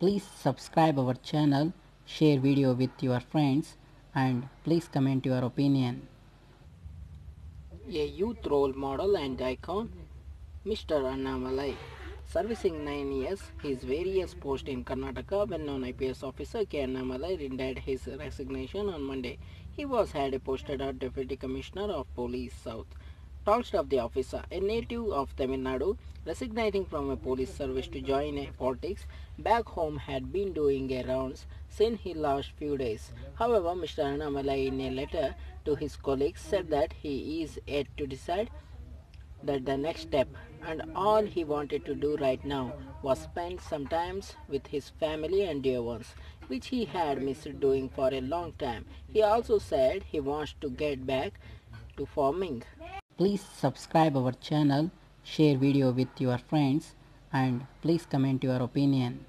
Please subscribe our channel, share video with your friends and please comment your opinion. A youth role model and icon, Mr. Annamalai. Servicing 9 years, his various posts in Karnataka, well-known IPS officer K. Annamalai rendered his resignation on Monday. He was had posted as Deputy Commissioner of Police South. Talks of the officer, a native of Tamil Nadu, resigning from a police service to join a politics back home had been doing a rounds since he last few days. However, Mr. Annamalai in a letter to his colleagues said that he is yet to decide that the next step and all he wanted to do right now was spend some time with his family and dear ones which he had missed doing for a long time he also said he wants to get back to farming please subscribe our channel share video with your friends and please comment your opinion